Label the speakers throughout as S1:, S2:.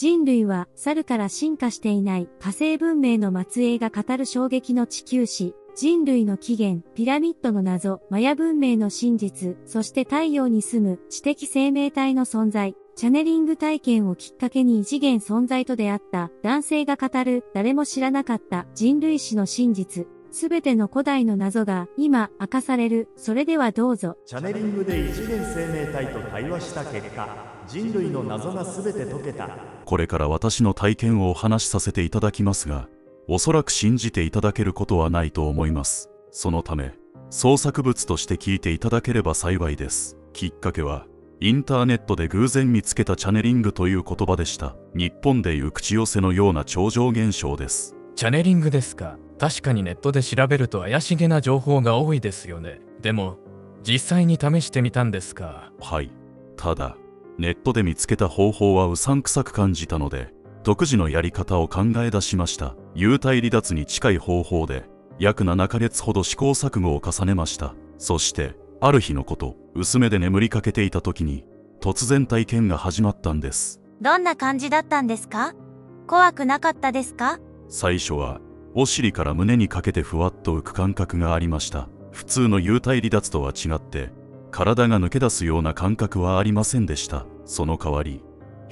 S1: 人類は猿から進化していない火星文明の末裔が語る衝撃の地球史、人類の起源、ピラミッドの謎、マヤ文明の真実、そして太陽に住む知的生命体の存在、チャネリング体験をきっかけに異次元存在と出会った男性が語る誰も知らなかった人類史の真実。すべての古代の謎が今明かされる。それではどうぞ。
S2: チャネリングで異次元生命体と対話した結果、人類の謎がすべて解けた。
S3: これから私の体験をお話しさせていただきますが、おそらく信じていただけることはないと思います。そのため、創作物として聞いていただければ幸いです。きっかけは、インターネットで偶然見つけたチャネリングという言葉でした。日本でいう口寄せのような超常現象です。
S4: チャネリングですか？確かにネットで調べると怪しげな情報が多いですよね。でも、実際に試してみたんですか？
S3: はい。ただ、ネットで見つけた方法はうさんくさく感じたので、独自のやり方を考え出しました。幽体離脱に近い方法で、約7ヶ月ほど試行錯誤を重ねました。そして、ある日のこと、薄めで眠りかけていた時に、突然体験が始まったんです。
S5: どんな感じだったんですか？怖くなかったですか？
S3: 最初は、お尻から胸にかけてふわっと浮く感覚がありました普通の幽体離脱とは違って体が抜け出すような感覚はありませんでしたその代わり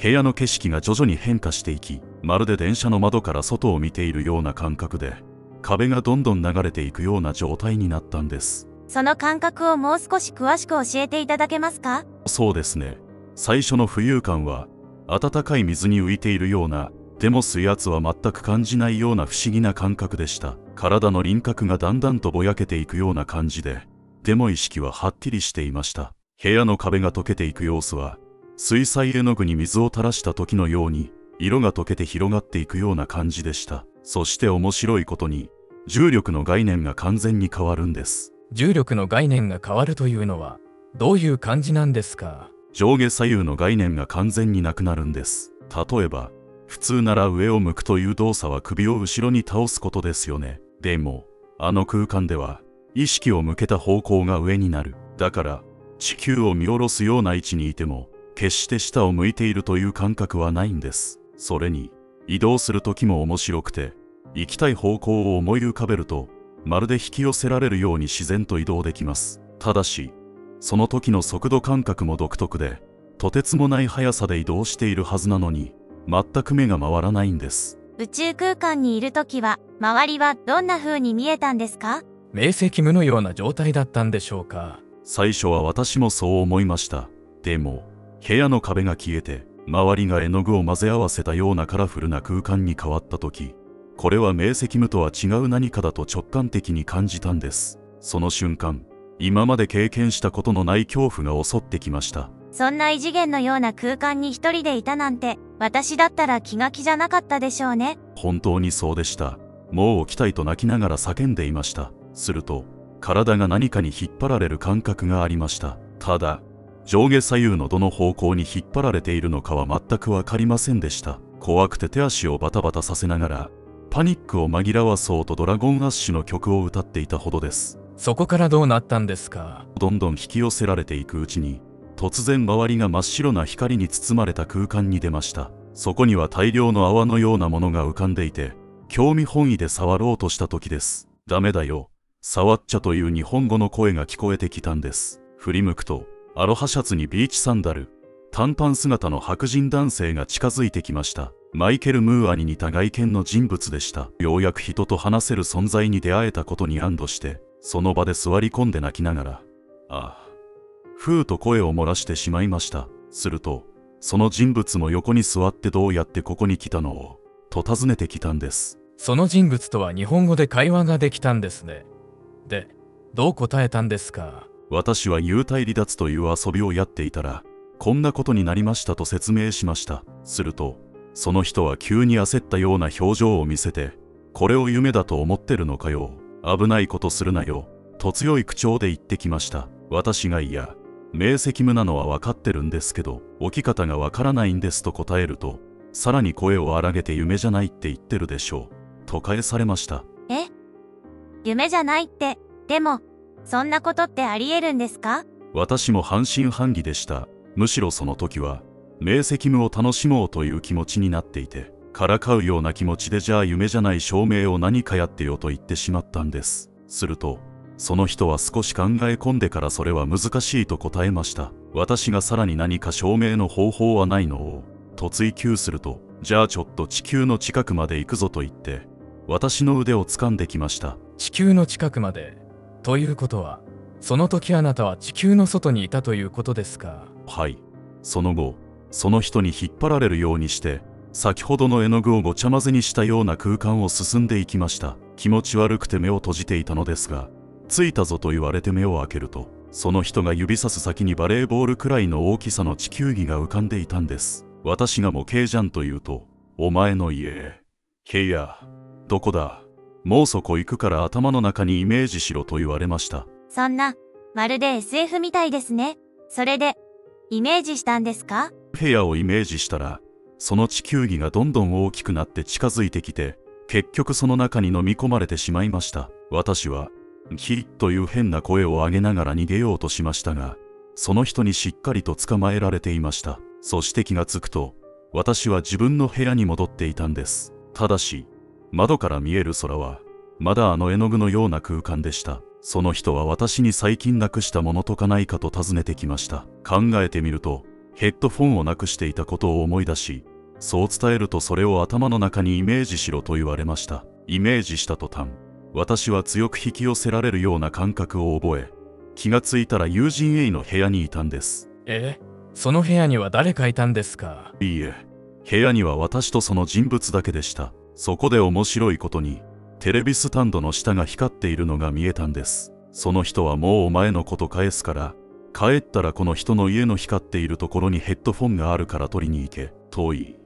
S3: 部屋の景色が徐々に変化していきまるで電車の窓から外を見ているような感覚で壁がどんどん流れていくような状態になったんです。
S5: その感覚をもう少し詳しく教えていただけますか？
S3: そうですね。最初の浮遊感は温かい水に浮いているようなでも水圧は全く感じないような不思議な感覚でした。体の輪郭がだんだんとぼやけていくような感じででも意識ははっきりしていました。部屋の壁が溶けていく様子は水彩絵の具に水を垂らした時のように色が溶けて広がっていくような感じでしたそして面白いことに重力の概念が完全に変わるんです
S4: 重力の概念が変わるというのはどういう感じなんですか？
S3: 上下左右の概念が完全になくなるんです例えば普通なら上を向くという動作は首を後ろに倒すことですよね。でも、あの空間では、意識を向けた方向が上になる。だから、地球を見下ろすような位置にいても、決して下を向いているという感覚はないんです。それに、移動する時も面白くて、行きたい方向を思い浮かべると、まるで引き寄せられるように自然と移動できます。ただし、その時の速度感覚も独特で、とてつもない速さで移動しているはずなのに、全く目が回らないんです
S5: 宇宙空間にいる時は周りはどんな風に見えたんですか？
S4: 明晰夢のような状態だったんでしょうか
S3: 最初は私もそう思いましたでも部屋の壁が消えて周りが絵の具を混ぜ合わせたようなカラフルな空間に変わった時これは明晰夢とは違う何かだと直感的に感じたんですその瞬間今まで経験したことのない恐怖が襲ってきました
S5: そんな異次元のような空間に一人でいたなんて私だったら気が気じゃなかったでしょうね。
S3: 本当にそうでした。もう起きたいと泣きながら叫んでいました。すると、体が何かに引っ張られる感覚がありました。ただ、上下左右のどの方向に引っ張られているのかは全くわかりませんでした。怖くて手足をバタバタさせながら、パニックを紛らわそうとドラゴンアッシュの曲を歌っていたほどです。
S4: そこからどうなったんですか？
S3: どんどん引き寄せられていくうちに、突然周りが真っ白な光に包まれた空間に出ました。そこには大量の泡のようなものが浮かんでいて興味本位で触ろうとした時です。ダメだよ。触っちゃという日本語の声が聞こえてきたんです。振り向くとアロハシャツにビーチサンダル短パン姿の白人男性が近づいてきましたマイケル・ムーアに似た外見の人物でしたようやく人と話せる存在に出会えたことに安堵してその場で座り込んで泣きながらああふうと声を漏らしてしまいました。すると、その人物も横に座ってどうやってここに来たのを、と尋ねてきたんです。
S4: その人物とは日本語で会話ができたんですね。で、どう答えたんですか？
S3: 私は幽体離脱という遊びをやっていたら、こんなことになりましたと説明しました。すると、その人は急に焦ったような表情を見せて、これを夢だと思ってるのかよ。危ないことするなよ。と強い口調で言ってきました。私が嫌。明晰夢なのは分かってるんですけど、起き方が分からないんですと答えると、さらに声を荒げて夢じゃないって言ってるでしょう。と返されました。
S5: え？夢じゃないって、でも、そんなことってあり得るんですか？
S3: 私も半信半疑でした。むしろその時は、明晰夢を楽しもうという気持ちになっていてからかうような気持ちでじゃあ夢じゃない証明を何かやってよと言ってしまったんです。するとその人は少し考え込んでからそれは難しいと答えました。私がさらに何か証明の方法はないのをと追求するとじゃあちょっと地球の近くまで行くぞと言って私の腕を掴んできました。
S4: 地球の近くまでということはその時あなたは地球の外にいたということですか？
S3: はい。その後その人に引っ張られるようにして先ほどの絵の具をごちゃ混ぜにしたような空間を進んでいきました。気持ち悪くて目を閉じていたのですが着いたぞと言われて目を開けるとその人が指さす先にバレーボールくらいの大きさの地球儀が浮かんでいたんです。私が模型じゃんと言うとお前の家部屋どこだ？もうそこ行くから頭の中にイメージしろと言われました。
S5: そんな、まるで SF みたいですね。それで、イメージしたんですか？
S3: 部屋をイメージしたらその地球儀がどんどん大きくなって近づいてきて結局その中に飲み込まれてしまいました。私はヒッという変な声を上げながら逃げようとしましたがその人にしっかりと捕まえられていました。そして気がつくと私は自分の部屋に戻っていたんです。ただし窓から見える空はまだあの絵の具のような空間でした。その人は私に最近なくしたものとかないかと尋ねてきました。考えてみるとヘッドフォンをなくしていたことを思い出しそう伝えるとそれを頭の中にイメージしろと言われました。イメージした途端私は強く引き寄せられるような感覚を覚え気がついたら友人 A の部屋にいたんです。
S4: えその部屋には誰かいたんですか？
S3: いいえ部屋には私とその人物だけでしたそこで面白いことにテレビスタンドの下が光っているのが見えたんです。その人はもうお前のこと返すから帰ったらこの人の家の光っているところにヘッドフォンがあるから取りに行け遠い。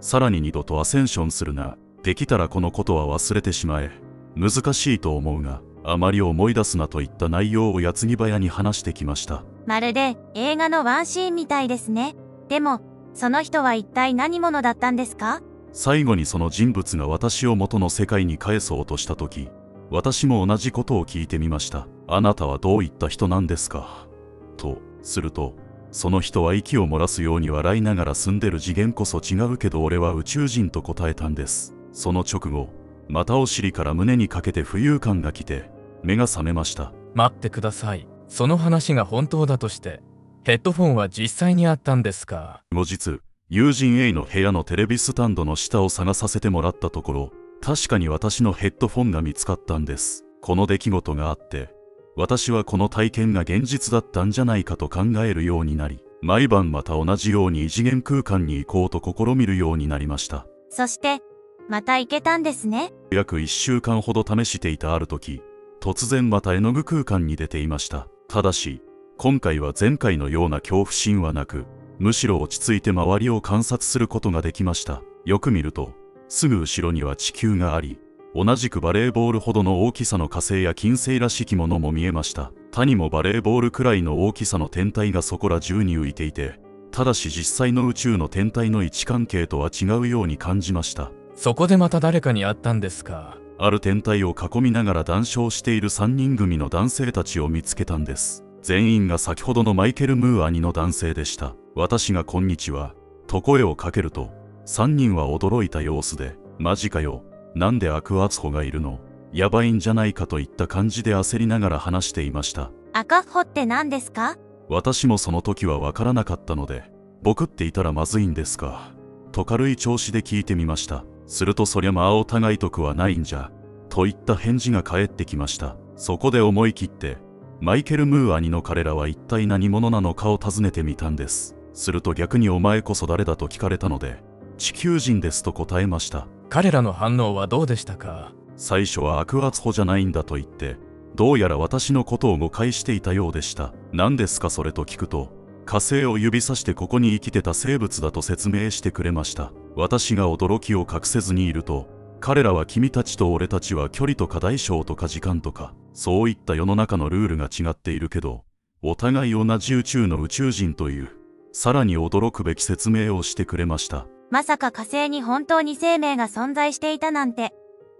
S3: さらに二度とアセンションするな。できたらこのことは忘れてしまえ。難しいと思うがあまり思い出すなといった内容を矢継ぎ早に話してきました。
S5: まるで映画のワンシーンみたいですね。でも、その人は一体何者だったんですか？
S3: 最後にその人物が私を元の世界に返そうとした時私も同じことを聞いてみました。あなたはどういった人なんですか？とするとその人は息を漏らすように笑いながら住んでる次元こそ違うけど俺は宇宙人と答えたんです。その直後またお尻から胸にかけて浮遊感が来て目が覚めました。
S4: 待ってください。その話が本当だとしてヘッドフォンは実際にあったんですか？
S3: 後日友人 A の部屋のテレビスタンドの下を探させてもらったところ確かに私のヘッドフォンが見つかったんです。この出来事があって私はこの体験が現実だったんじゃないかと考えるようになり毎晩また同じように異次元空間に行こうと試みるようになりました。
S5: そして、また行けたんですね。
S3: 約1週間ほど試していたある時突然また絵の具空間に出ていました。ただし今回は前回のような恐怖心はなくむしろ落ち着いて周りを観察することができました。よく見るとすぐ後ろには地球があり同じくバレーボールほどの大きさの火星や金星らしきものも見えました。他にもバレーボールくらいの大きさの天体がそこら中に浮いていてただし実際の宇宙の天体の位置関係とは違うように感じました。
S4: そこでまた誰かに会ったんですか？
S3: ある天体を囲みながら談笑している3人組の男性たちを見つけたんです。全員が先ほどのマイケル・ムー兄の男性でした私が「こんにちは」と声をかけると3人は驚いた様子で「マジかよなんでアクアツホがいるのやばいんじゃないか」といった感じで焦りながら話していました。
S5: 赤穂って何ですか？
S3: 私もその時は分からなかったので僕っていたらまずいんですかと軽い調子で聞いてみました。するとそりゃまあお互い得はないんじゃといった返事が返ってきました。そこで思い切ってマイケル・ムー兄の彼らは一体何者なのかを尋ねてみたんですすると逆にお前こそ誰だと聞かれたので地球人ですと答えました。
S4: 彼らの反応はどうでしたか？
S3: 最初は悪圧法じゃないんだと言ってどうやら私のことを誤解していたようでした。何ですかそれと聞くと火星を指さしてここに生きてた生物だと説明してくれました。私が驚きを隠せずにいると彼らは君たちと俺たちは距離とか大小とか時間とかそういった世の中のルールが違っているけどお互い同じ宇宙の宇宙人というさらに驚くべき説明をしてくれました。
S5: まさか火星に本当に生命が存在していたなんて。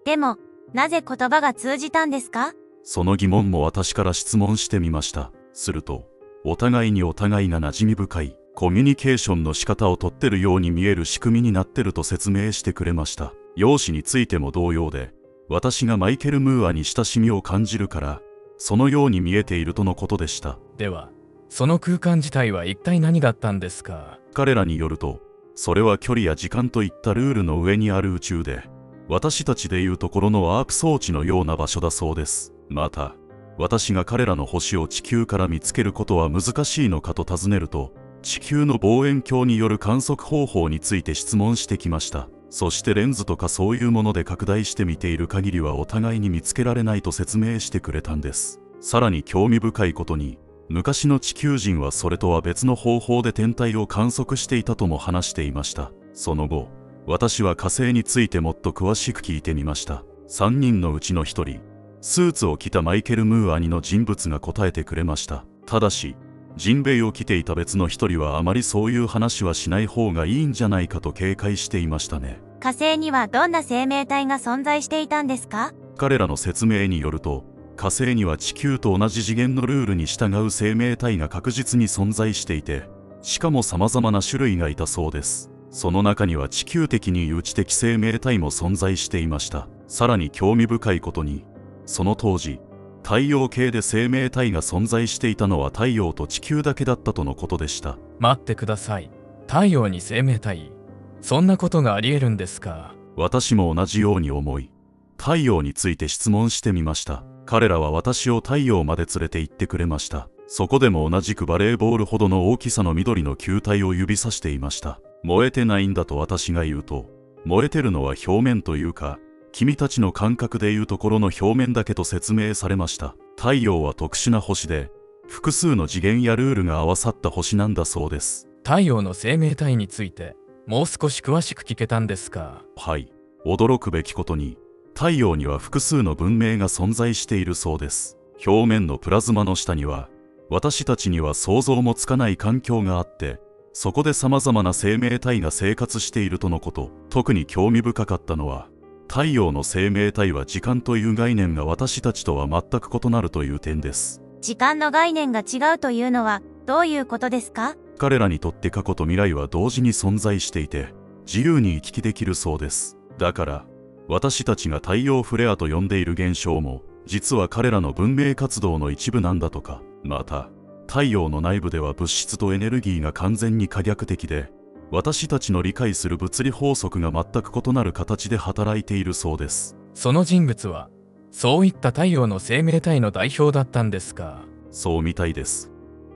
S5: でも、なぜ言葉が通じたんですか？
S3: その疑問も私から質問してみました。するとお互いにお互いが馴染み深いコミュニケーションの仕方をとってるように見える仕組みになってると説明してくれました。容姿についても同様で私がマイケル・ムーアに親しみを感じるからそのように見えているとのことでした。
S4: ではその空間自体は一体何だったんですか？
S3: 彼らによるとそれは距離や時間といったルールの上にある宇宙で私たちでいうところのワープ装置のような場所だそうです。また私が彼らの星を地球から見つけることは難しいのかと尋ねると地球の望遠鏡による観測方法について質問してきました。そしてレンズとかそういうもので拡大して見ている限りはお互いに見つけられないと説明してくれたんです。さらに興味深いことに昔の地球人はそれとは別の方法で天体を観測していたとも話していました。その後私は火星についてもっと詳しく聞いてみました。3人のうちの1人スーツを着たマイケル・ムーアニの人物が答えてくれました。ただしジンベイを着ていた別の一人はあまりそういう話はしない方がいいんじゃないかと警戒していましたね。
S5: 火星にはどんな生命体が存在していたんですか？
S3: 彼らの説明によると火星には地球と同じ次元のルールに従う生命体が確実に存在していてしかも様々な種類がいたそうです。その中には地球的に有知的生命体も存在していました。さらに興味深いことにその当時太陽系で生命体が存在していたのは太陽と地球だけだったとのことでした。
S4: 待ってください。太陽に生命体。そんなことがありえるんですか？
S3: 私も同じように思い太陽について質問してみました彼らは私を太陽まで連れて行ってくれました。そこでも同じくバレーボールほどの大きさの緑の球体を指さしていました。燃えてないんだと私が言うと燃えてるのは表面というか君たちの感覚でいうところの表面だけと説明されました。太陽は特殊な星で複数の次元やルールが合わさった星なんだそうです。
S4: 太陽の生命体についてもう少し詳しく聞けたんですか
S3: はい。驚くべきことに太陽には複数の文明が存在しているそうです。表面のプラズマの下には私たちには想像もつかない環境があってそこで様々な生命体が生活しているとのこと特に興味深かったのは太陽の生命体は時間という概念が私たちとは全く異なるという点です。
S5: 時間の概念が違うというのはどういうことですか？
S3: 彼らにとって過去と未来は同時に存在していて自由に行き来できるそうです。だから私たちが太陽フレアと呼んでいる現象も実は彼らの文明活動の一部なんだとか。また太陽の内部では物質とエネルギーが完全に可逆的で私たちの理解する物理法則が全く異なる形で働いているそうです。
S4: その人物はそういった太陽の生命体の代表だったんですか？
S3: そうみたいです。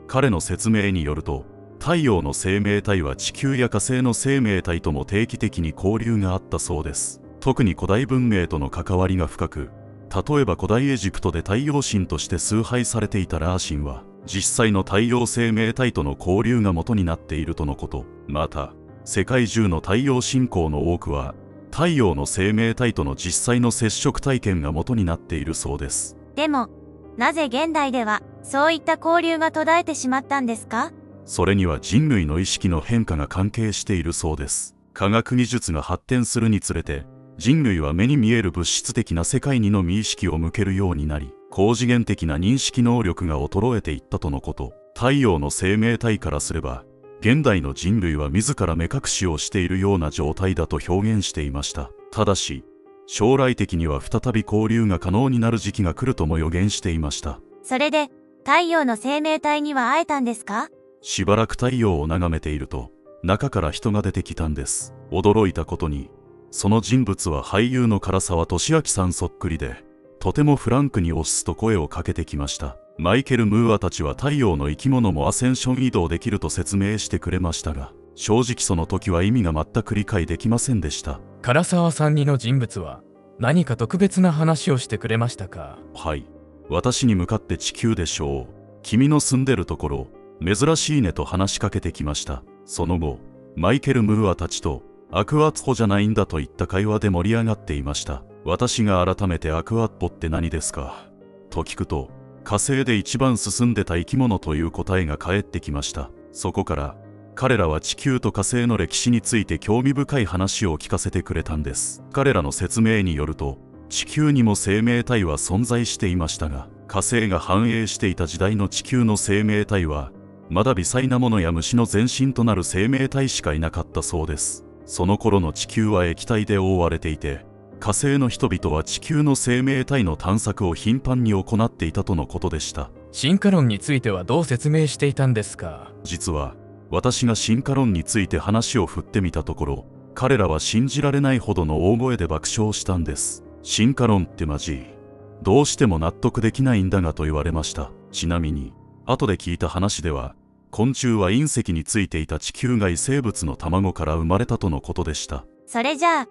S3: 彼の説明によると太陽の生命体は地球や火星の生命体とも定期的に交流があったそうです特に古代文明との関わりが深く例えば古代エジプトで太陽神として崇拝されていたラー神は実際の太陽生命体との交流が元になっているとのこと。また世界中の太陽信仰の多くは太陽の生命体との実際の接触体験が元になっているそうです。
S5: でもなぜ現代ではそういった交流が途絶えてしまったんですか？
S3: それには人類の意識の変化が関係しているそうです。科学技術が発展するにつれて人類は目に見える物質的な世界にのみ意識を向けるようになり高次元的な認識能力が衰えていったとのこと。太陽の生命体からすれば現代の人類は自ら目隠しをしているような状態だと表現していました。ただし将来的には再び交流が可能になる時期が来るとも予言していました。
S5: それで太陽の生命体には会えたんですか？
S3: しばらく太陽を眺めていると中から人が出てきたんです。驚いたことにその人物は俳優の唐沢俊明さんそっくりでとてもフランクに押すと声をかけてきました。マイケル・ムーアたちは太陽の生き物もアセンション移動できると説明してくれましたが正直その時は意味が全く理解できませんでした。
S4: 唐沢さんにの人物は何か特別な話をしてくれましたか？
S3: はい。私に向かって地球でしょう。君の住んでるところ珍しいねと話しかけてきました。その後マイケル・ムーアたちとアクアツホじゃないんだといった会話で盛り上がっていました。私が改めてアクアッポって何ですか？と聞くと火星で一番進んでた生き物という答えが返ってきました。そこから彼らは地球と火星の歴史について興味深い話を聞かせてくれたんです。彼らの説明によると地球にも生命体は存在していましたが火星が繁栄していた時代の地球の生命体はまだ微細なものや虫の前身となる生命体しかいなかったそうです。その頃の地球は液体で覆われていて火星の人々は地球の生命体の探索を頻繁に行っていたとのことでした。
S4: 進化論についてはどう説明していたんですか？
S3: 実は私が進化論について話を振ってみたところ彼らは信じられないほどの大声で爆笑したんです。進化論ってマジどうしても納得できないんだがと言われました。ちなみに後で聞いた話では昆虫は隕石についていた地球外生物の卵から生まれたとのことでした。
S5: それじゃあ、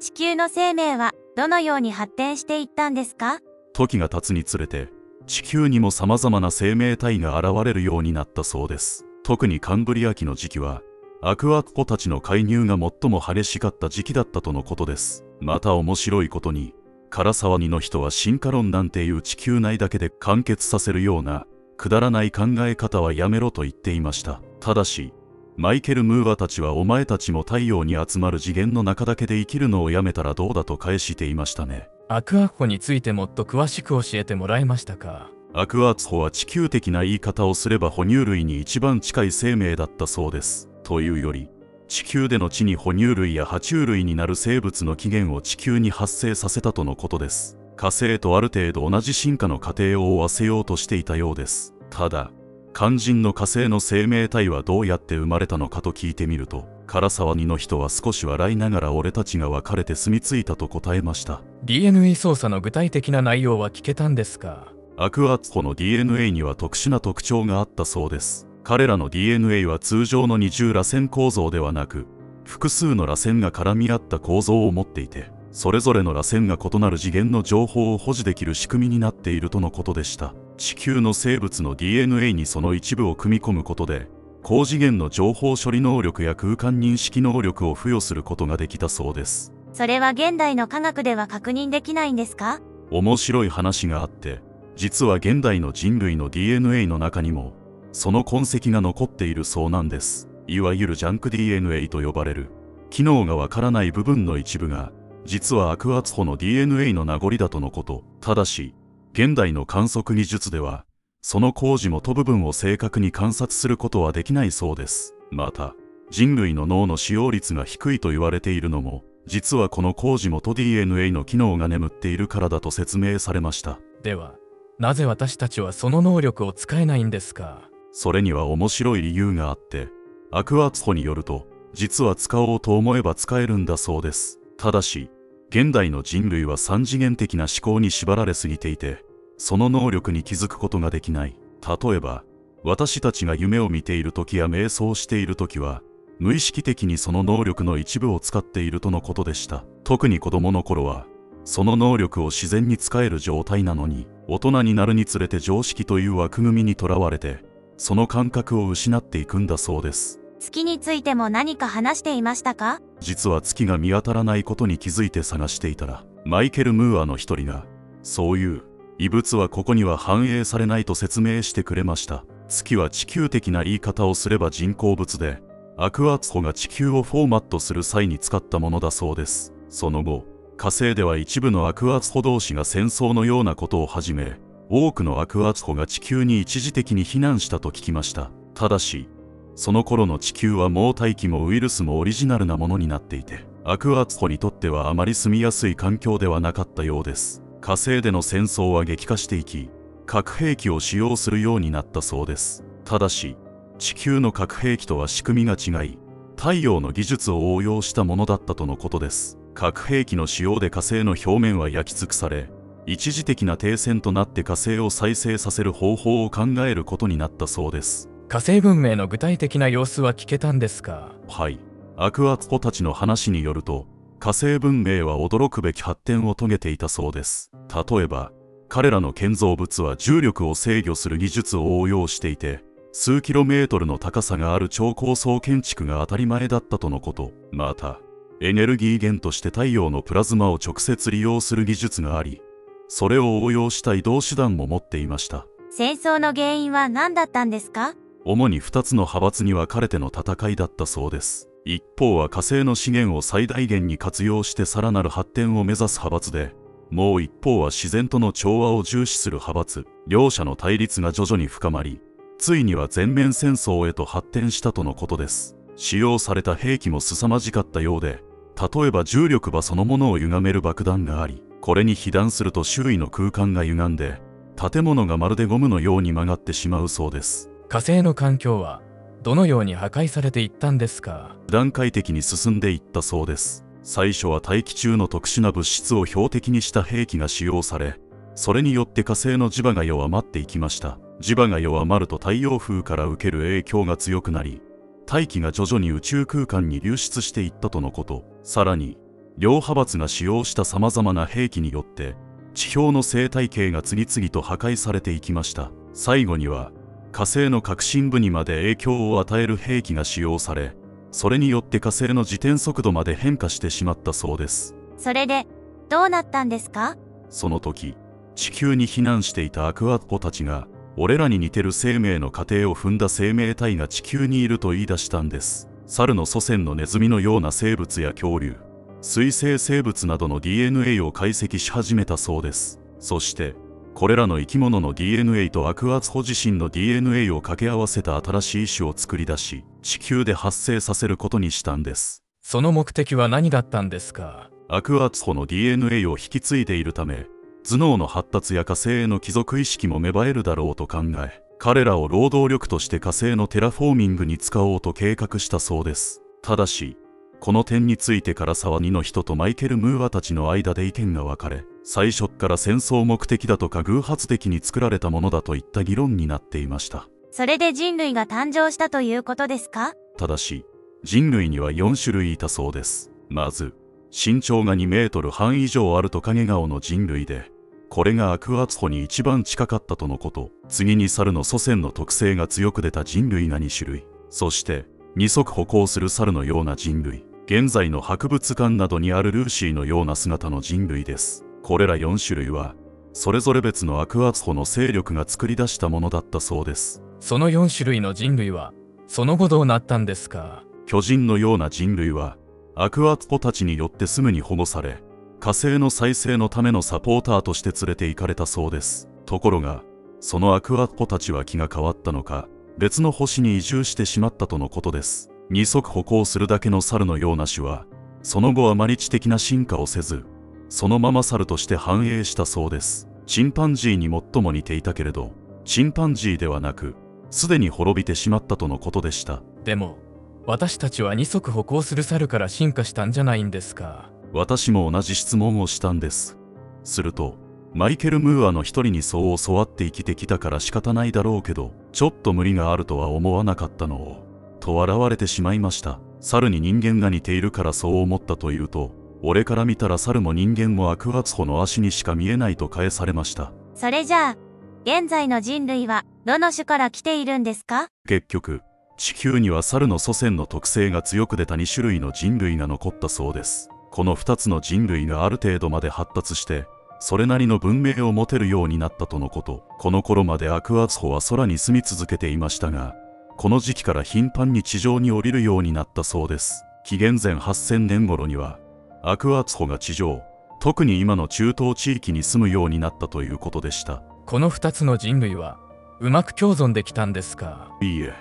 S5: 地球の生命はどのように発展していったんですか？
S3: 時が経つにつれて地球にも様々な生命体が現れるようになったそうです。特にカンブリア紀の時期はアクアコたちの介入が最も激しかった時期だったとのことです。また面白いことに唐沢にの人は進化論なんていう地球内だけで完結させるようなくだらない考え方はやめろと言っていました。ただしマイケル・ムーアたちはお前たちも太陽に集まる次元の中だけで生きるのをやめたらどうだと返していましたね。
S4: アクアホについてもっと詳しく教えてもらえましたか？
S3: アクアツホは地球的な言い方をすれば哺乳類に一番近い生命だったそうです。というより地球での地に哺乳類や爬虫類になる生物の起源を地球に発生させたとのことです火星とある程度同じ進化の過程を追わせようとしていたようです。ただ肝心の火星の生命体はどうやって生まれたのかと聞いてみると唐沢にの人は少し笑いながら俺たちが別れて住み着いたと答えました。
S4: DNA 操作の具体的な内容は聞けたんですか？
S3: アクアツホの DNA には特殊な特徴があったそうです。彼らの DNA は通常の二重螺旋構造ではなく複数の螺旋が絡み合った構造を持っていてそれぞれの螺旋が異なる次元の情報を保持できる仕組みになっているとのことでした。地球の生物の DNA にその一部を組み込むことで高次元の情報処理能力や空間認識能力を付与することができたそうです。
S5: それは現代の科学では確認できないんですか？
S3: 面白い話があって実は現代の人類の DNA の中にもその痕跡が残っているそうなんです。いわゆるジャンク DNA と呼ばれる機能がわからない部分の一部が実はアクアツホの DNA の名残だとのこと。ただし現代の観測技術ではその工事元部分を正確に観察することはできないそうです。また人類の脳の使用率が低いと言われているのも実はこの工事元 DNA の機能が眠っているからだと説明されました。
S4: ではなぜ私たちはその能力を使えないんですか？
S3: それには面白い理由があってアクアツホによると実は使おうと思えば使えるんだそうですただし現代の人類は三次元的な思考に縛られすぎていてその能力に気づくことができない。例えば私たちが夢を見ている時や瞑想している時は無意識的にその能力の一部を使っているとのことでした。特に子供の頃はその能力を自然に使える状態なのに大人になるにつれて常識という枠組みにとらわれてその感覚を失っていくんだそうです。
S5: 月についても何か話していましたか？
S3: 実は月が見当たらないことに気づいて探していたらマイケル・ムーアの一人がそういう異物はここには反映されないと説明してくれました。月は地球的な言い方をすれば人工物でアクアツホが地球をフォーマットする際に使ったものだそうです。その後火星では一部のアクアツホ同士が戦争のようなことを始め多くのアクアツホが地球に一時的に避難したと聞きました。ただしその頃の地球はもう大気もウイルスもオリジナルなものになっていてアクアツホにとってはあまり住みやすい環境ではなかったようです。火星での戦争は激化していき核兵器を使用するようになったそうです。ただし地球の核兵器とは仕組みが違い太陽の技術を応用したものだったとのことです。核兵器の使用で火星の表面は焼き尽くされ一時的な停戦となって火星を再生させる方法を考えることになったそうです。
S4: 火星文明の具体的な様子は聞けたんですか？
S3: はい。アクアツコたちの話によると火星文明は驚くべき発展を遂げていたそうです。例えば彼らの建造物は重力を制御する技術を応用していて数キロメートルの高さがある超高層建築が当たり前だったとのこと。またエネルギー源として太陽のプラズマを直接利用する技術がありそれを応用した移動手段も持っていました。
S5: 戦争の原因は何だったんですか？
S3: 主に2つの派閥に分かれての戦いだったそうです。一方は火星の資源を最大限に活用してさらなる発展を目指す派閥でもう一方は自然との調和を重視する派閥。両者の対立が徐々に深まりついには全面戦争へと発展したとのことです。使用された兵器も凄まじかったようで例えば重力場そのものを歪める爆弾がありこれに被弾すると周囲の空間が歪んで建物がまるでゴムのように曲がってしまうそうです。
S4: 火星の環境はどのように破壊されていったんですか？
S3: 段階的に進んでいったそうです。最初は大気中の特殊な物質を標的にした兵器が使用されそれによって火星の磁場が弱まっていきました。磁場が弱まると太陽風から受ける影響が強くなり大気が徐々に宇宙空間に流出していったとのこと。さらに両派閥が使用した様々な兵器によって地表の生態系が次々と破壊されていきました。最後には火星の核心部にまで影響を与える兵器が使用されそれによって火星の自転速度まで変化してしまったそうです。
S5: それで、どうなったんですか？
S3: その時地球に避難していたアクアッコたちが俺らに似てる生命の過程を踏んだ生命体が地球にいると言い出したんです。猿の祖先のネズミのような生物や恐竜水生生物などの DNA を解析し始めたそうです。そしてこれらの生き物の DNA とアクアツホ自身の DNA を掛け合わせた新しい種を作り出し地球で発生させることにしたんです。
S4: その目的は何だったんですか？
S3: アクアツホの DNA を引き継いでいるため頭脳の発達や火星への貴族意識も芽生えるだろうと考え彼らを労働力として火星のテラフォーミングに使おうと計画したそうです。ただしこの点についてから沢2の人とマイケル・ムーアたちの間で意見が分かれ最初っから戦争目的だとか偶発的に作られたものだといった議論になっていました。
S5: それで人類が誕生したということですか？
S3: ただし人類には4種類いたそうです。まず身長が2メートル半以上あるトカゲ顔の人類でこれがアクアツホに一番近かったとのこと。次に猿の祖先の特性が強く出た人類が2種類。そして二足歩行する猿のような人類現在の博物館などにあるルーシーのような姿の人類です。これら4種類はそれぞれ別のアクアツホの勢力が作り出したものだったそうです。
S4: その4種類の人類はその後どうなったんですか？
S3: 巨人のような人類はアクアツホたちによってすぐに保護され火星の再生のためのサポーターとして連れて行かれたそうです。ところがそのアクアツホたちは気が変わったのか別の星に移住してしまったとのことです二足歩行するだけの猿のような種はその後あまり知的な進化をせずそのまま猿として繁栄したそうです。チンパンジーに最も似ていたけれどチンパンジーではなくすでに滅びてしまったとのことでした。
S4: でも私たちは二足歩行する猿から進化したんじゃないんですか？
S3: 私も同じ質問をしたんです。するとマイケル・ムーアの一人にそう教わって生きてきたから仕方ないだろうけどちょっと無理があるとは思わなかったのをと笑われてしまいました。猿に人間が似ているからそう思ったというと俺から見たら猿も人間もアクアツホの足にしか見えないと返されました。
S5: それじゃあ、現在の人類はどの種から来ているんですか？
S3: 結局地球には猿の祖先の特性が強く出た2種類の人類が残ったそうです。この2つの人類がある程度まで発達してそれなりの文明を持てるようになったとのこと。この頃までアクアツホは空に住み続けていましたがこの時期から頻繁に地上に降りるようになったそうです。紀元前8000年頃にはアクアツホが地上特に今の中東地域に住むようになったということでした。
S4: この2つの人類はうまく共存できたんですか？
S3: いいえ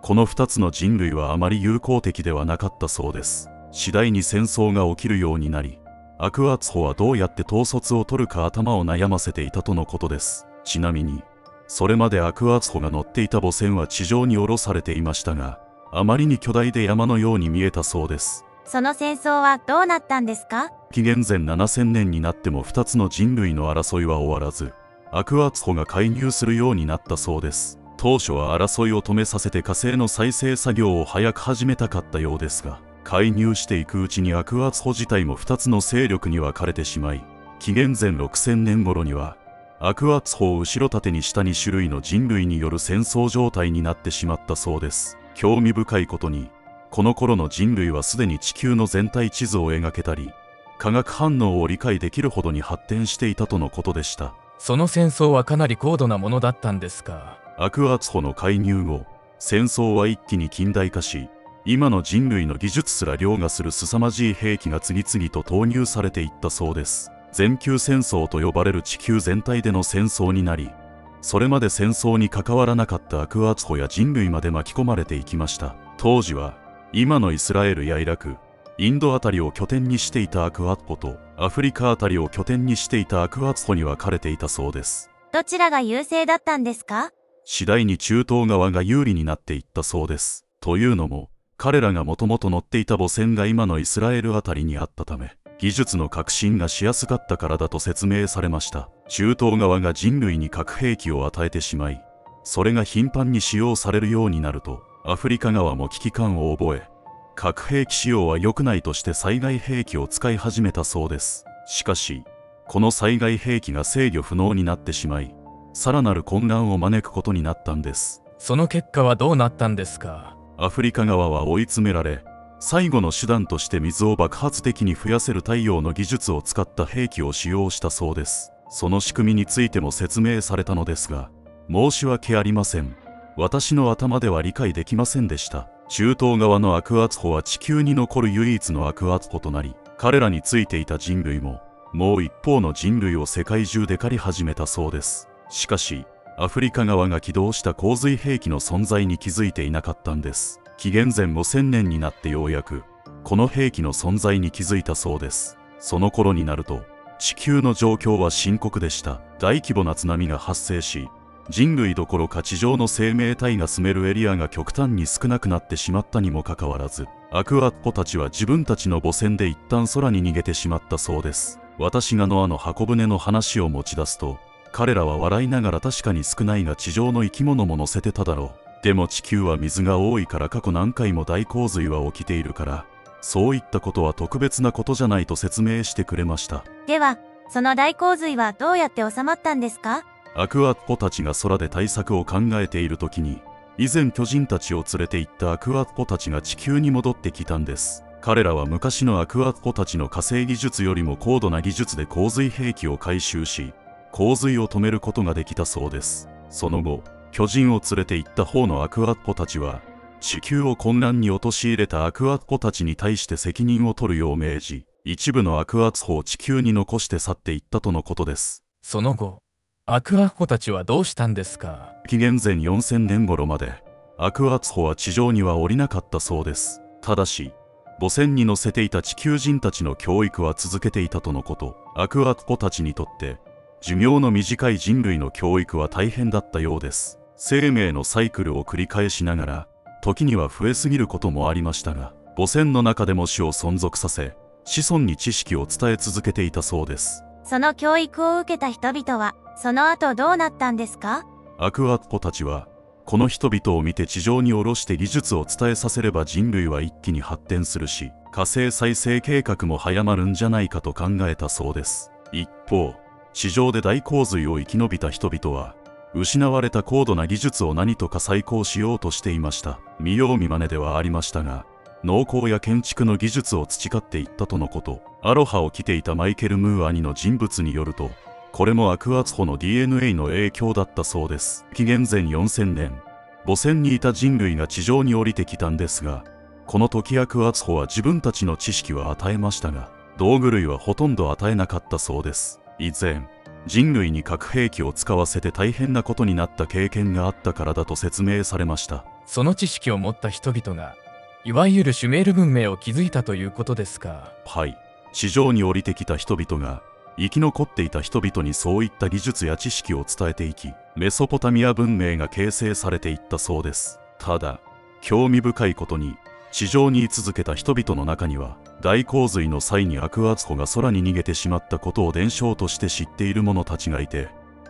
S3: この2つの人類はあまり友好的ではなかったそうです。次第に戦争が起きるようになりアクアツホはどうやって統率を取るか頭を悩ませていたとのことです。ちなみにそれまでアクアツホが乗っていた母船は地上に下ろされていましたがあまりに巨大で山のように見えたそうです。
S5: その戦争はどうなったんですか？
S3: 紀元前7000年になっても2つの人類の争いは終わらずアクアツホが介入するようになったそうです。当初は争いを止めさせて火星の再生作業を早く始めたかったようですが介入していくうちにアクアツホ自体も2つの勢力に分かれてしまい紀元前6000年頃にはアクアツホを後ろ盾にした2種類の人類による戦争状態になってしまったそうです。興味深いことにこの頃の人類はすでに地球の全体地図を描けたり化学反応を理解できるほどに発展していたとのことでした。
S4: その戦争はかなり高度なものだったんですか？
S3: アクアツホの介入後戦争は一気に近代化し今の人類の技術すら凌駕する凄まじい兵器が次々と投入されていったそうです全球戦争と呼ばれる地球全体での戦争になりそれまで戦争に関わらなかったアクアツホや人類まで巻き込まれていきました。当時は今のイスラエルやイラクインドあたりを拠点にしていたアクアツホとアフリカあたりを拠点にしていたアクアツホに分かれていたそうです。
S5: どちらが優勢だったんですか？
S3: 次第に中東側が有利になっていったそうです。というのも彼らがもともと乗っていた母船が今のイスラエルあたりにあったため技術の革新がしやすかったからだと説明されました。中東側が人類に核兵器を与えてしまいそれが頻繁に使用されるようになるとアフリカ側も危機感を覚え核兵器使用は良くないとして災害兵器を使い始めたそうです。しかしこの災害兵器が制御不能になってしまいさらなる混乱を招くことになったんです。
S4: その結果はどうなったんですか？
S3: アフリカ側は追い詰められ最後の手段として水を爆発的に増やせる太陽の技術を使った兵器を使用したそうです。その仕組みについても説明されたのですが申し訳ありません。私の頭では理解できませんでした。中東側のアクアツホは地球に残る唯一のアクアツホとなり彼らについていた人類ももう一方の人類を世界中で狩り始めたそうです。しかしアフリカ側が起動した洪水兵器の存在に気づいていなかったんです。紀元前5000年になってようやくこの兵器の存在に気づいたそうです。その頃になると地球の状況は深刻でした。大規模な津波が発生し人類どころか地上の生命体が住めるエリアが極端に少なくなってしまったにもかかわらずアクアッポたちは自分たちの母船で一旦空に逃げてしまったそうです。私がノアの箱舟の話を持ち出すと彼らは笑いながら確かに少ないが地上の生き物も乗せてただろう。でも地球は水が多いから過去何回も大洪水は起きているからそういったことは特別なことじゃないと説明してくれました。
S5: では、その大洪水はどうやって収まったんですか？
S3: アクアッポたちが空で対策を考えている時に以前巨人たちを連れて行ったアクアッポたちが地球に戻ってきたんです。彼らは昔のアクアッポたちの火星技術よりも高度な技術で洪水兵器を回収し洪水を止めることができたそうです。その後巨人を連れて行った方のアクアッポたちは地球を混乱に陥れたアクアッポたちに対して責任を取るよう命じ一部のアクアツホを地球に残して去っていったとのことです。
S4: その後アクアホたちはどうしたんですか？
S3: 紀元前4000年頃までアクアツホは地上には降りなかったそうです。ただし母船に乗せていた地球人たちの教育は続けていたとのこと。アクアツホたちにとって寿命の短い人類の教育は大変だったようです生命のサイクルを繰り返しながら時には増えすぎることもありましたが母船の中でも死を存続させ子孫に知識を伝え続けていたそうです。
S5: その教育を受けた人々は、その後どうなったんですか？
S3: アクアポたちはこの人々を見て地上に下ろして技術を伝えさせれば人類は一気に発展するし火星再生計画も早まるんじゃないかと考えたそうです。一方地上で大洪水を生き延びた人々は失われた高度な技術を何とか再興しようとしていました。見よう見まねではありましたが農耕や建築の技術を培っていったとのこと。アロハを着ていたマイケル・ムーアニの人物によるとこれもアクアツホの DNA の影響だったそうです。紀元前4000年母船にいた人類が地上に降りてきたんですがこの時アクアツホは自分たちの知識は与えましたが道具類はほとんど与えなかったそうです。以前人類に核兵器を使わせて大変なことになった経験があったからだと説明されました。
S4: その知識を持った人々がいわゆるシュメール文明を築いたということですか。
S3: はい。地上に降りてきた人々が生き残っていた人々にそういった技術や知識を伝えていきメソポタミア文明が形成されていったそうです。ただ興味深いことに地上に居続けた人々の中には大洪水の際にアクアツホが空に逃げてしまったことを伝承として知っている者たちがいて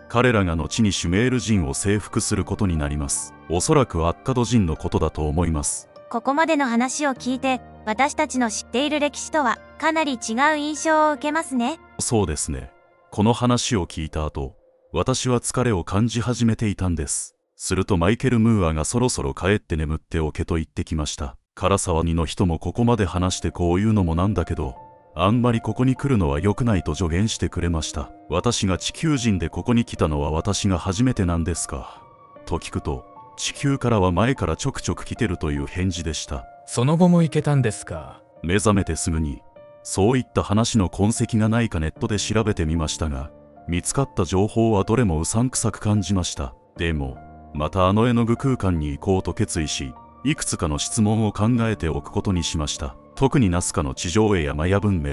S3: 彼らが後にシュメール人を征服することになります。おそらくアッカド人のことだと思います。
S5: ここまでの話を聞いて、私たちの知っている歴史とはかなり違う印象を受けますね。
S3: そうですね。この話を聞いた後私は疲れを感じ始めていたんです。するとマイケル・ムーアがそろそろ帰って眠っておけと言ってきました唐沢にの人もここまで話してこういうのもなんだけどあんまりここに来るのは良くないと助言してくれました。私が地球人でここに来たのは私が初めてなんですか。と聞くと地球からは前からちょくちょく来てるという返事でした。
S4: その後も行けたんですか。
S3: 目覚めてすぐにそういった話の痕跡がないかネットで調べてみましたが見つかった情報はどれもうさんくさく感じました。でもまたあの絵の具空間に行こうと決意しいくつかの質問を考えておくことにしました。特にナスカの地上絵やマヤ文明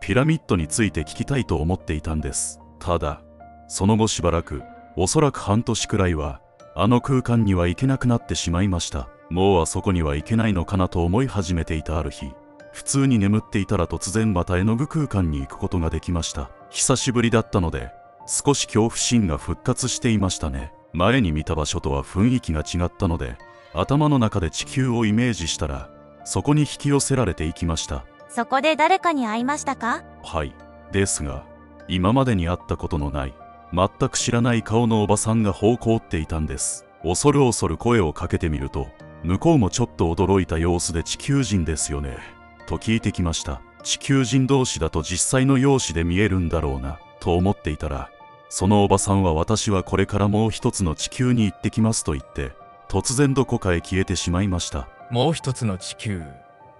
S3: ピラミッドについて聞きたいと思っていたんです。ただその後しばらくおそらく半年くらいはあの空間には行けなくなってしまいました。もうあそこには行けないのかなと思い始めていたある日普通に眠っていたら突然また絵の具空間に行くことができました。久しぶりだったので少し恐怖心が復活していましたね。前に見た場所とは雰囲気が違ったので頭の中で地球をイメージしたらそこに引き寄せられていきました。
S5: そこで誰かに会いましたか？
S3: はい。ですが今までに会ったことのない全く知らない顔のおばさんが方向っていたんです。恐る恐る声をかけてみると向こうもちょっと驚いた様子で地球人ですよね。と聞いてきました。地球人同士だと実際の容姿で見えるんだろうなと思っていたらそのおばさんは私はこれからもう一つの地球に行ってきますと言って突然どこかへ消えてしまいました。
S4: もう一つの地球。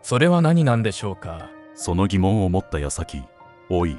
S4: それは何なんでしょうか？
S3: その疑問を持った矢先おい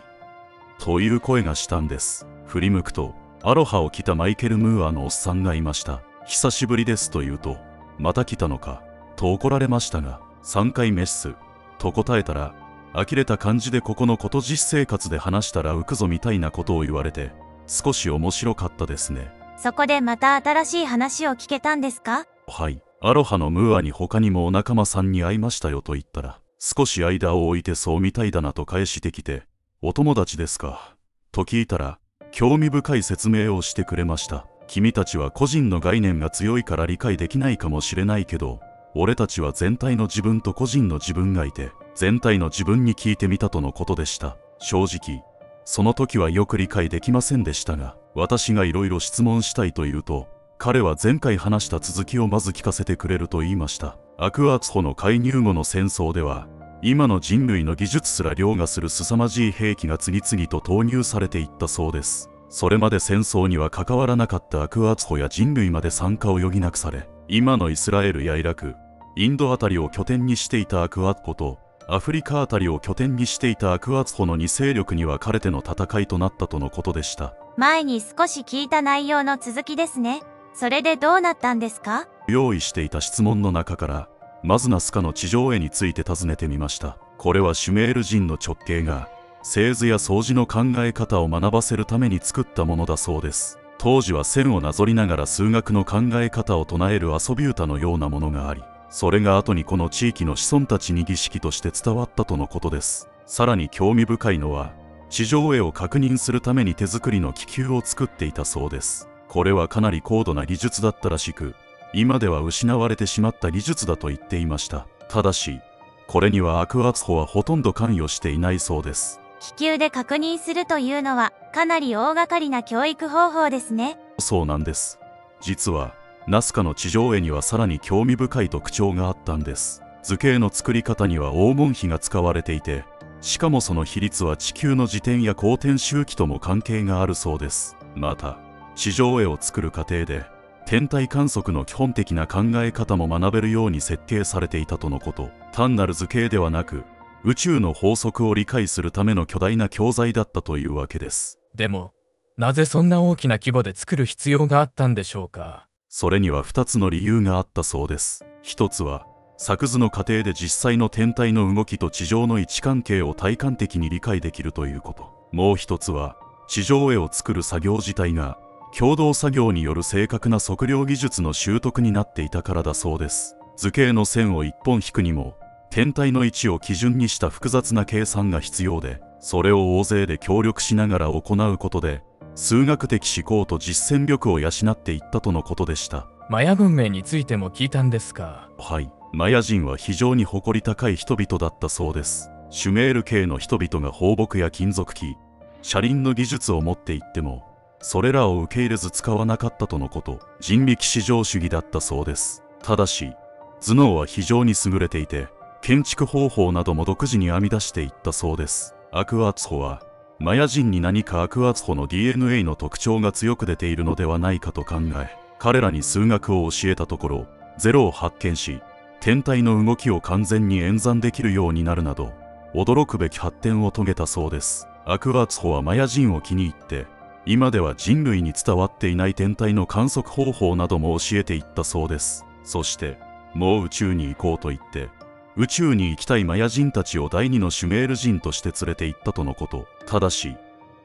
S3: という声がしたんです。振り向くとアロハを着たマイケル・ムーアのおっさんがいました。久しぶりですと言うとまた来たのか？と怒られましたが3回メッス。と答えたら呆れた感じでここのこと実生活で話したら浮くぞみたいなことを言われて少し面白かったですね
S5: そこでまた新しい話を聞けたんですか？
S3: はい。アロハのムーアに他にもお仲間さんに会いましたよと言ったら少し間を置いてそうみたいだなと返してきてお友達ですか？と聞いたら興味深い説明をしてくれました。君たちは個人の概念が強いから理解できないかもしれないけど俺たちは全体の自分と個人の自分がいて全体の自分に聞いてみたとのことでした。正直その時はよく理解できませんでしたが私がいろいろ質問したいと言うと彼は前回話した続きをまず聞かせてくれると言いました。アクアーツホの介入後の戦争では今の人類の技術すら凌駕する凄まじい兵器が次々と投入されていったそうです。それまで戦争には関わらなかったアクアーツホや人類まで参加を余儀なくされ今のイスラエルやイラクインドあたりを拠点にしていたアクアツホとアフリカあたりを拠点にしていたアクアツホの2勢力に分かれての戦いとなったとのことでした。
S5: 前に少し聞いた内容の続きですね。それでどうなったんですか？
S3: 用意していた質問の中からまずナスカの地上絵について尋ねてみました。これはシュメール人の直系が製図や掃除の考え方を学ばせるために作ったものだそうです。当時は線をなぞりながら数学の考え方を唱える遊び歌のようなものがありそれが後にこの地域の子孫たちに儀式として伝わったとのことです。さらに興味深いのは地上絵を確認するために手作りの気球を作っていたそうです。これはかなり高度な技術だったらしく今では失われてしまった技術だと言っていました。ただしこれにはアクアツホはほとんど関与していないそうです。
S5: 気球で確認するというのはかなり大掛かりな教育方法ですね。
S3: そうなんです。実はナスカの地上絵にはさらに興味深い特徴があったんです。図形の作り方には黄金比が使われていてしかもその比率は地球の自転や公転周期とも関係があるそうです。また地上絵を作る過程で天体観測の基本的な考え方も学べるように設計されていたとのこと。単なる図形ではなく宇宙の法則を理解するための巨大な教材だったというわけです。
S4: でもなぜそんな大きな規模で作る必要があったんでしょうか？
S3: それには2つの理由があったそうです。一つは作図の過程で実際の天体の動きと地上の位置関係を体感的に理解できるということ。もう一つは地上絵を作る作業自体が共同作業による正確な測量技術の習得になっていたからだそうです。図形の線を一本引くにも天体の位置を基準にした複雑な計算が必要でそれを大勢で協力しながら行うことで数学的思考と実践力を養っていったとのことでした。
S4: マヤ文明についても聞いたんですか？
S3: はい。マヤ人は非常に誇り高い人々だったそうです。シュメール系の人々が放牧や金属機車輪の技術を持っていってもそれらを受け入れず使わなかったとのこと人力至上主義だったそうです。ただし頭脳は非常に優れていて建築方法なども独自に編み出していったそうです。アクアツホはマヤ人に何かアクアツホの DNA の特徴が強く出ているのではないかと考え彼らに数学を教えたところゼロを発見し天体の動きを完全に演算できるようになるなど驚くべき発展を遂げたそうです。アクアツホはマヤ人を気に入って今では人類に伝わっていない天体の観測方法なども教えていったそうです。そしてもう宇宙に行こうと言って宇宙に行きたいマヤ人たちを第二のシュメール人として連れて行ったとのこと。ただし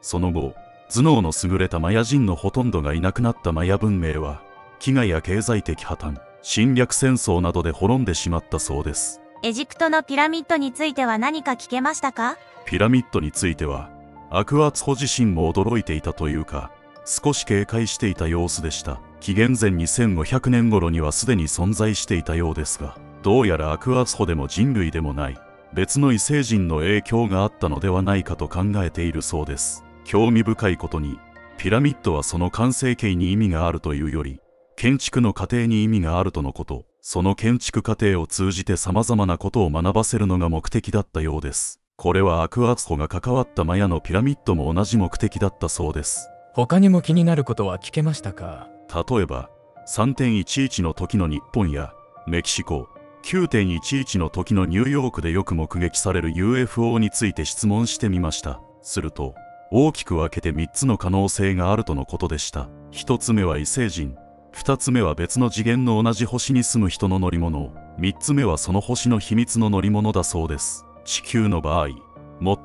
S3: その後頭脳の優れたマヤ人のほとんどがいなくなったマヤ文明は飢餓や経済的破綻侵略戦争などで滅んでしまったそうです。
S5: エジプトのピラミッドについては何か聞けましたか？
S3: ピラミッドについてはアクアツホ自身も驚いていたというか少し警戒していた様子でした。紀元前2500年頃にはすでに存在していたようですが。どうやらアクアツホでも人類でもない別の異星人の影響があったのではないかと考えているそうです。興味深いことにピラミッドはその完成形に意味があるというより建築の過程に意味があるとのことその建築過程を通じて様々なことを学ばせるのが目的だったようです。これはアクアツホが関わったマヤのピラミッドも同じ目的だったそうです。
S4: 他にも気になることは聞けましたか？
S3: 例えば3.11の時の日本やメキシコ9.11の時のニューヨークでよく目撃される UFO について質問してみました。すると大きく分けて3つの可能性があるとのことでした。1つ目は異星人。2つ目は別の次元の同じ星に住む人の乗り物。3つ目はその星の秘密の乗り物だそうです。地球の場合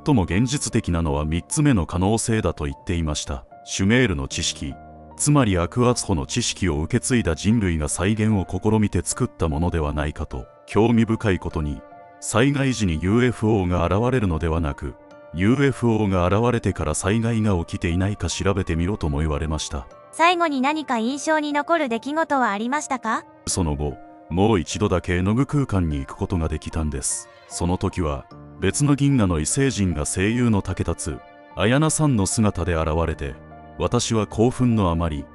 S3: 最も現実的なのは3つ目の可能性だと言っていました。シュメールの知識。つまりアクアツホの知識を受け継いだ人類が再現を試みて作ったものではないかと。興味深いことに災害時に UFO が現れるのではなく UFO が現れてから災害が起きていないか調べてみろとも言われました。
S5: 最後に何か印象に残る出来事はありましたか？
S3: その後もう一度だけ絵の具空間に行くことができたんです。その時は別の銀河の異星人が声優の竹立綾菜さんの姿で現れて私は興奮のあまり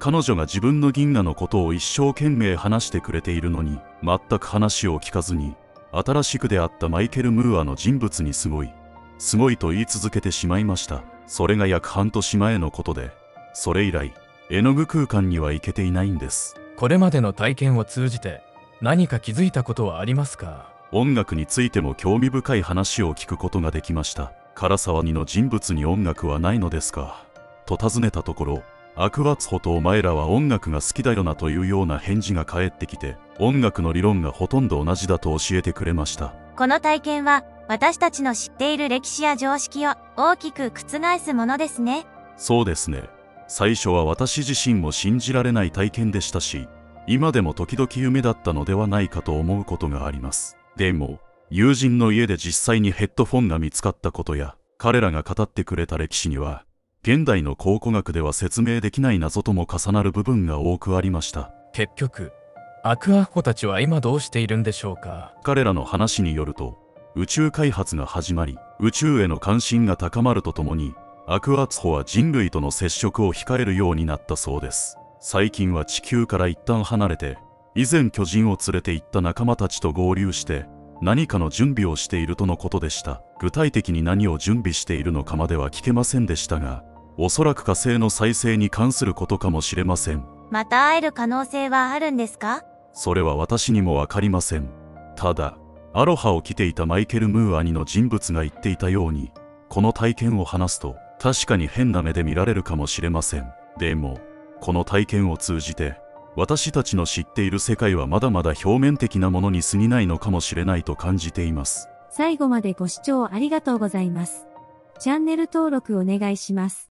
S3: 彼女が自分の銀河のことを一生懸命話してくれているのに全く話を聞かずに新しく出会ったマイケル・ムーアの人物にすごいすごいと言い続けてしまいました。それが約半年前のことでそれ以来絵の具空間には行けていないんです。
S4: これまでの体験を通じて何か気づいたことはありますか？
S3: 音楽についても興味深い話を聞くことができました。唐沢にの人物に音楽はないのですか？と尋ねたところアクアツホとお前らは音楽が好きだよなというような返事が返ってきて音楽の理論がほとんど同じだと教えてくれました。
S5: この体験は私たちの知っている歴史や常識を大きく覆すものですね。
S3: そうですね。最初は私自身も信じられない体験でしたし今でも時々夢だったのではないかと思うことがあります。でも友人の家で実際にヘッドフォンが見つかったことや彼らが語ってくれた歴史には現代の考古学では説明できない謎とも重なる部分が多くありました。
S4: 結局アクアホたちは今どうしているんでしょうか？
S3: 彼らの話によると宇宙開発が始まり宇宙への関心が高まるとともにアクアツホは人類との接触を控えるようになったそうです。最近は地球から一旦離れて以前巨人を連れて行った仲間たちと合流して何かの準備をしているとのことでした。具体的に何を準備しているのかまでは聞けませんでしたがおそらく火星の再生に関することかもしれません。
S5: また会える可能性はあるんですか？
S3: それは私にもわかりません。ただアロハを着ていたマイケル・ムーアニの人物が言っていたようにこの体験を話すと確かに変な目で見られるかもしれません。でもこの体験を通じて私たちの知っている世界はまだまだ表面的なものに過ぎないのかもしれないと感じています。
S1: 最後までご視聴ありがとうございます。チャンネル登録お願いします。